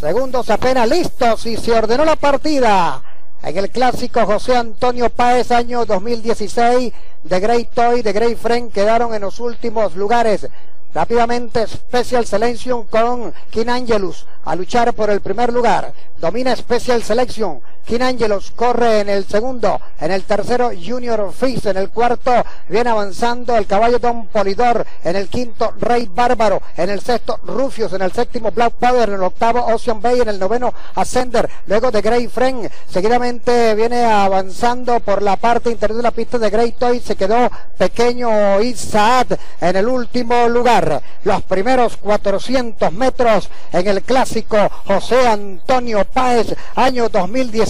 segundos apenas listos y se ordenó la partida. En el clásico José Antonio Páez año 2016 de Great Toy, de Great Friend quedaron en los últimos lugares. Rápidamente Special Selection con King Angelus a luchar por el primer lugar. Domina Special Selection. King Angelus corre en el segundo. En el tercero Junior Fizz. En el cuarto viene avanzando el caballo Don Polidor. En el quinto Rey Bárbaro. En el sexto Rufius. En el séptimo Black Powder. En el octavo Ocean Bay. En el noveno Ascender. Luego de Grey Friend. Seguidamente viene avanzando por la parte interior de la pista de Grey Toy. Se quedó pequeño Isaad en el último lugar. Los primeros 400 metros en el clásico José Antonio Páez, año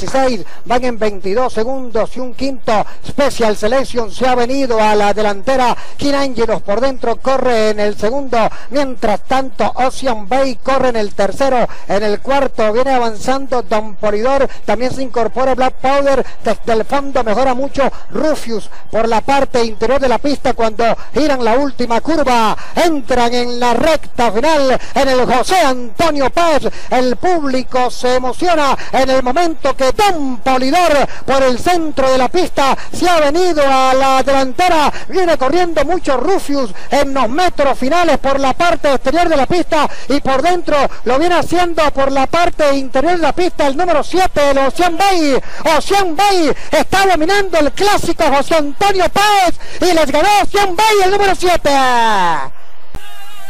2016, van en 22 segundos y un quinto. Special Selection se ha venido a la delantera. King Angelos por dentro corre en el segundo, mientras tanto Ocean Bay corre en el tercero, en el cuarto viene avanzando Don Polidor, también se incorpora Black Powder, desde el fondo mejora mucho Rufius por la parte interior de la pista cuando giran la última curva, entran en la recta final en el José Antonio Paz. El público se emociona en el momento que Don Polidor por el centro de la pista se ha venido a la delantera. Viene corriendo mucho Rufius en los metros finales por la parte exterior de la pista y por dentro lo viene haciendo por la parte interior de la pista el número 7, el Ocean Bay. Ocean Bay está dominando el clásico José Antonio Páez y les ganó Ocean Bay el número 7.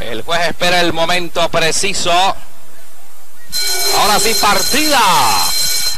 El juez espera el momento preciso. Ahora sí, partida.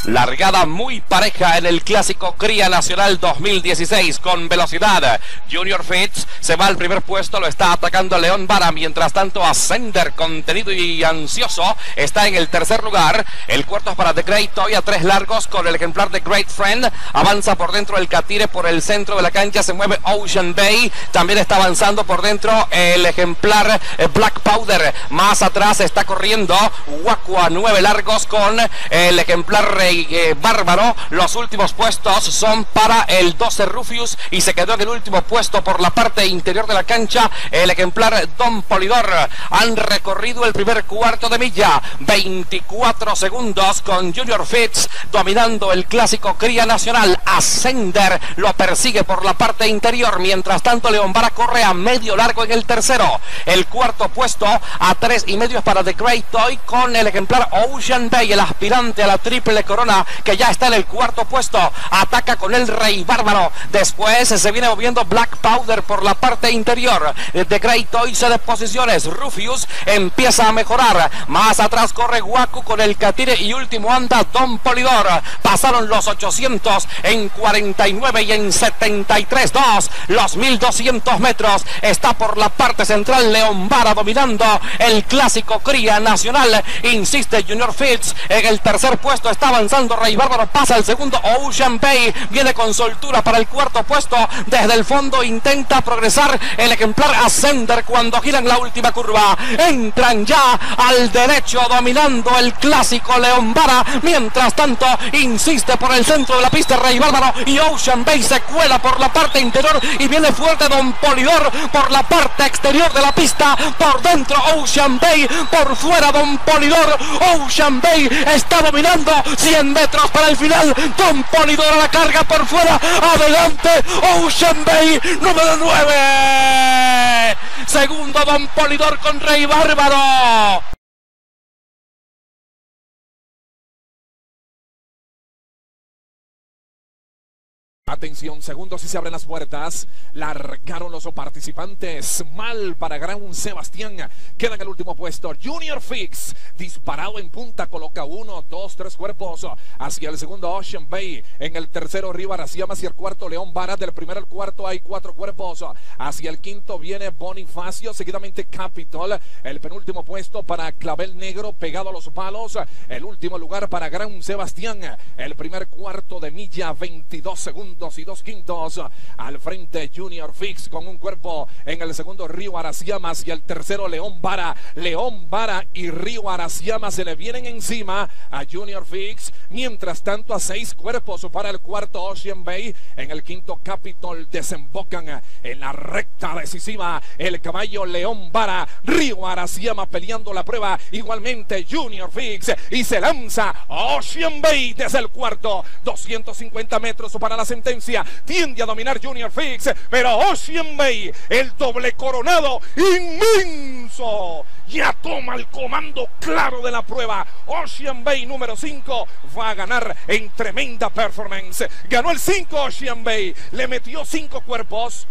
Largada muy pareja en el clásico Cría Nacional 2016 con velocidad. Junior Fitz se va al primer puesto, lo está atacando León Vara. Mientras tanto, Ascender, contenido y ansioso, está en el tercer lugar. El cuarto es para The Great Toy a tres largos con el ejemplar de Great Friend. Avanza por dentro el Catire por el centro de la cancha. Se mueve Ocean Bay. También está avanzando por dentro el ejemplar eh, Black Powder. Más atrás está corriendo Wakua, nueve largos con el ejemplar Rey Bárbaro. Los últimos puestos son para el 12 Rufius y se quedó en el último puesto por la parte interior de la cancha el ejemplar Don Polidor. Han recorrido el primer cuarto de milla, 24 segundos con Junior Fitz dominando el clásico Cría Nacional. Ascender lo persigue por la parte interior, mientras tanto León Vara corre a medio largo en el tercero. El cuarto puesto a tres y medio para The Great Toy con el ejemplar Ocean Bay, el aspirante a la triple corona que ya está en el cuarto puesto. Ataca con el Rey Bárbaro. Después se viene moviendo Black Powder por la parte interior. The Great Toy se de posiciones. Rufius empieza a mejorar. Más atrás corre Waku con el Catire y último anda Don Polidor. Pasaron los 800 en 49 y en 73 2. Los 1200 metros. Está por la parte central León Vara dominando el clásico Cría Nacional. Insiste Junior Fitz en el tercer puesto. Está avanzando Rey Bárbaro. Pasa el segundo Ocean Bay. Viene con soltura para el cuarto puesto. Desde el fondo intenta progresar el ejemplar Ascender cuando giran la última curva. Entran ya al derecho dominando el clásico León Vara. Mientras tanto insiste por el centro de la pista Rey Bárbaro y Ocean Bay se cuela por la parte interior y viene fuerte Don Polidor por la parte exterior de la pista. Por dentro Ocean Bay, por fuera Don Polidor. Ocean Bay está dominando 100 metros para el final. Don Polidor a la carga por fuera. Adelante Ocean Bay, número 9. Segundo Don Polidor con Rey Bárbaro. Atención, segundos y se abren las puertas. Largaron los participantes. Mal para Gran Sebastián. Queda en el último puesto. Junior Fix. Disparado en punta. Coloca uno, dos, tres cuerpos. Hacia el segundo Ocean Bay. En el tercero Rivar hacia hacia el cuarto León Vara. Del primero al cuarto hay cuatro cuerpos. Hacia el quinto viene Bonifacio. Seguidamente Capitol. El penúltimo puesto para Clavel Negro. Pegado a los palos. El último lugar para Gran Sebastián. El primer cuarto de milla. 22 segundos segundos y dos quintos. Al frente Junior Fix con un cuerpo en el segundo Río Araciamas y el tercero León Vara. León Vara y Río Araciamas se le vienen encima a Junior Fix. Mientras tanto a seis cuerpos para el cuarto Ocean Bay. En el quinto Capitol desembocan en la recta decisiva el caballo León Vara. Río Araciamas peleando la prueba. Igualmente Junior Fix y se lanza Ocean Bay desde el cuarto. 250 metros para la Tiende a dominar Junior Fix, pero Ocean Bay, el doble coronado inmenso, ya toma el comando claro de la prueba. Ocean Bay número 5 va a ganar en tremenda performance. Ganó el 5 Ocean Bay, le metió 5 cuerpos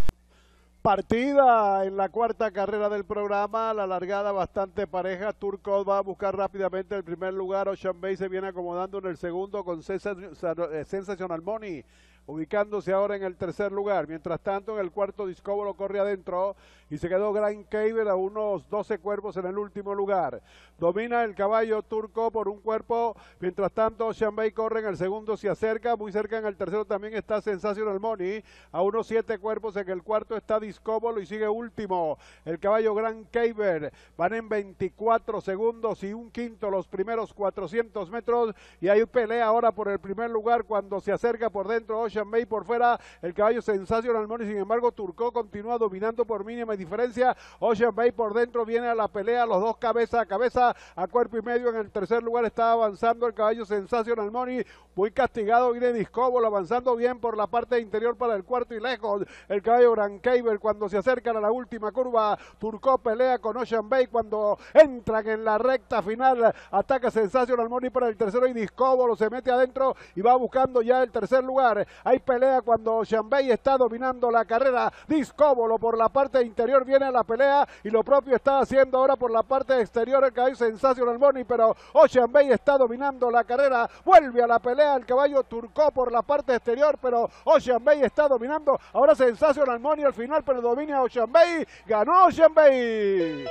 partida en la cuarta carrera del programa, la largada bastante pareja. Turco va a buscar rápidamente el primer lugar. Ocean Bay se viene acomodando en el segundo con Sensational Money ubicándose ahora en el tercer lugar. Mientras tanto, en el cuarto Discobolo corre adentro y se quedó Grand Cable a unos 12 cuerpos en el último lugar. Domina el caballo turco por un cuerpo. Mientras tanto, Ocean Bay corre en el segundo, se acerca. Muy cerca en el tercero también está Sensational Money. A unos 7 cuerpos en el cuarto está Discobolo y sigue último el caballo Grand Cable. Van en 24 segundos y un quinto los primeros 400 metros. Y hay pelea ahora por el primer lugar cuando se acerca por dentro Ocean May por fuera, el caballo Sensacional Money, sin embargo Turco continúa dominando por mínima diferencia, Ocean Bay por dentro viene a la pelea, los dos cabeza a cabeza, a cuerpo y medio, en el tercer lugar está avanzando el caballo Sensacional Money, muy castigado viene Discobolo, avanzando bien por la parte interior para el cuarto y lejos, el caballo Grand Cable cuando se acercan a la última curva, Turco pelea con Ocean Bay cuando entran en la recta final, ataca Sensacional Money para el tercero y Discobolo se mete adentro y va buscando ya el tercer lugar, hay pelea cuando Bay está dominando la carrera. Discóbolo por la parte interior viene a la pelea y lo propio está haciendo ahora por la parte exterior el caballo Sensational Money, pero Ocean Bay está dominando la carrera. Vuelve a la pelea el caballo Turcó por la parte exterior, pero Ocean Bay está dominando. Ahora Sensational Money al final, pero domina Ocean Bay. Ganó Ocean Bay.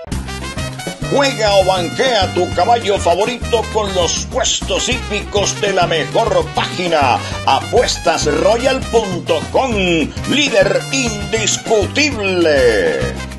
Juega o banquea tu caballo favorito con los puestos hípicos de la mejor página. Apuestasroyal.com, líder indiscutible.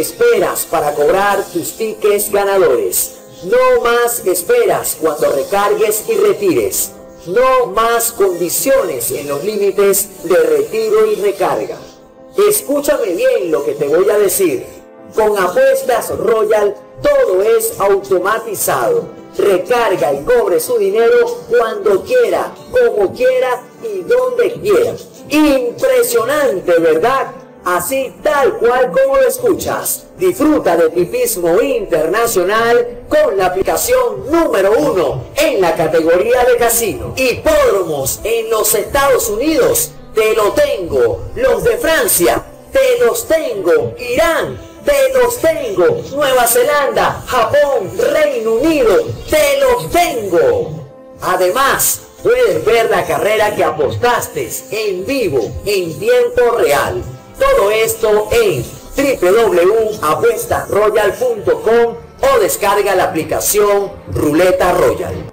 Esperas para cobrar tus tickets ganadores. No más esperas cuando recargues y retires. No más condiciones en los límites de retiro y recarga. Escúchame bien lo que te voy a decir. Con Apuestas Royal todo es automatizado. Recarga y cobre su dinero cuando quiera, como quiera y donde quiera Impresionante, ¿verdad? Así tal cual como lo escuchas. Disfruta de tipismo internacional con la aplicación número uno en la categoría de casino. Hipódromos en los Estados Unidos, te lo tengo. Los de Francia, te los tengo. Irán, te los tengo. Nueva Zelanda, Japón, Reino Unido, te los tengo. Además, puedes ver la carrera que apostaste en vivo, en tiempo real. Todo esto en www.apuestasroyal.com o descarga la aplicación Ruleta Royal.